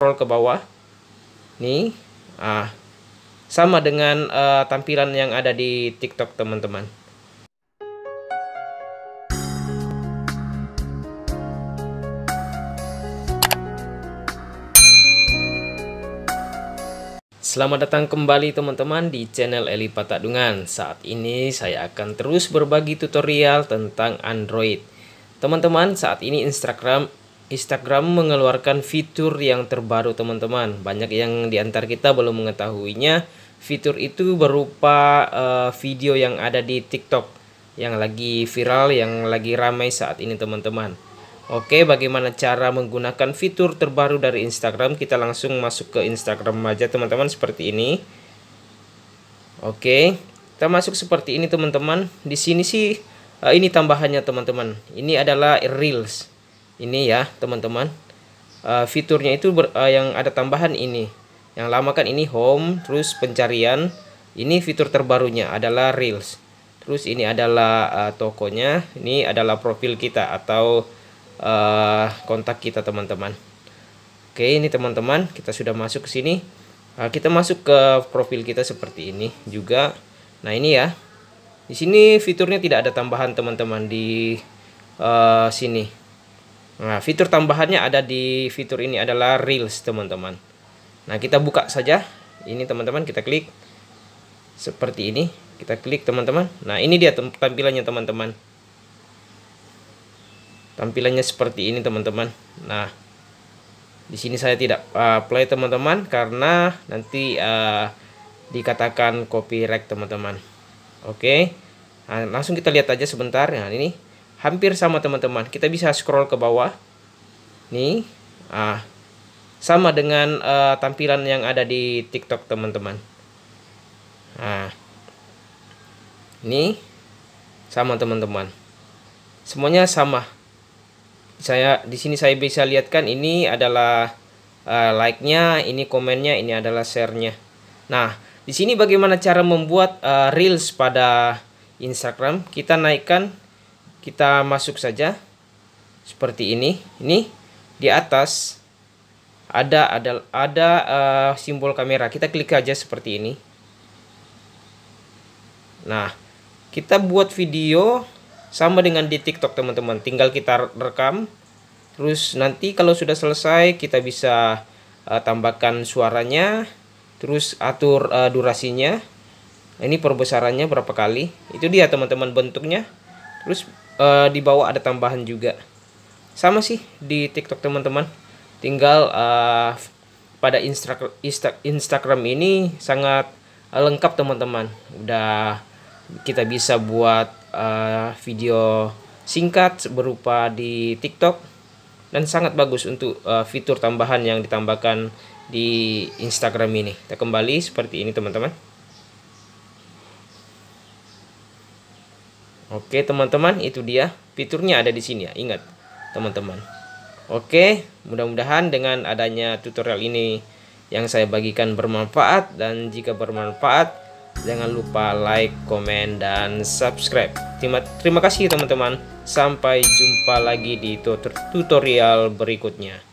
scroll ke bawah. Nih ah sama dengan uh, tampilan yang ada di TikTok teman-teman. Selamat datang kembali teman-teman di channel Eli Patadungan. Saat ini saya akan terus berbagi tutorial tentang Android. Teman-teman saat ini Instagram Instagram mengeluarkan fitur yang terbaru teman-teman. Banyak yang diantar kita belum mengetahuinya. Fitur itu berupa uh, video yang ada di TikTok yang lagi viral, yang lagi ramai saat ini teman-teman. Oke, bagaimana cara menggunakan fitur terbaru dari Instagram? Kita langsung masuk ke Instagram aja teman-teman seperti ini. Oke, kita masuk seperti ini teman-teman. Di sini sih uh, ini tambahannya teman-teman. Ini adalah Reels ini ya teman-teman. Uh, fiturnya itu ber, uh, yang ada tambahan ini. Yang lama kan ini home terus pencarian. Ini fitur terbarunya adalah reels. Terus ini adalah uh, tokonya. Ini adalah profil kita atau uh, kontak kita teman-teman. Oke ini teman-teman kita sudah masuk ke sini. Uh, kita masuk ke profil kita seperti ini juga. Nah ini ya. Di sini fiturnya tidak ada tambahan teman-teman di uh, sini Nah, fitur tambahannya ada di fitur ini adalah Reels, teman-teman. Nah, kita buka saja. Ini teman-teman, kita klik seperti ini. Kita klik teman-teman. Nah, ini dia tampilannya teman-teman. Tampilannya seperti ini teman-teman. Nah, di sini saya tidak uh, play teman-teman karena nanti uh, dikatakan copyright teman-teman. Oke. Nah, langsung kita lihat aja sebentar. Nah, ini hampir sama teman-teman. Kita bisa scroll ke bawah. Nih ah sama dengan uh, tampilan yang ada di TikTok teman-teman. Nah ini sama teman-teman. Semuanya sama. Saya di sini saya bisa lihatkan ini adalah uh, like-nya ini komennya ini adalah share-nya. Nah di sini bagaimana cara membuat uh, reels pada Instagram? Kita naikkan kita masuk saja. Seperti ini. Ini di atas ada ada ada uh, simbol kamera. Kita klik aja seperti ini. Nah kita buat video sama dengan di TikTok teman-teman. Tinggal kita rekam. Terus nanti kalau sudah selesai kita bisa uh, tambahkan suaranya. Terus atur uh, durasinya. Ini perbesarannya berapa kali? Itu dia teman-teman bentuknya. Terus uh, di bawah ada tambahan juga. Sama sih di TikTok teman-teman. Tinggal uh, pada Insta Insta Instagram ini sangat lengkap teman-teman. Udah kita bisa buat uh, video singkat berupa di TikTok dan sangat bagus untuk uh, fitur tambahan yang ditambahkan di Instagram ini. Kita kembali seperti ini teman-teman Oke teman-teman itu dia fiturnya ada di sini ya. Ingat teman-teman. Oke mudah-mudahan dengan adanya tutorial ini yang saya bagikan bermanfaat. Dan jika bermanfaat jangan lupa like, komen, dan subscribe. Terima, terima kasih teman-teman. Sampai jumpa lagi di tutorial berikutnya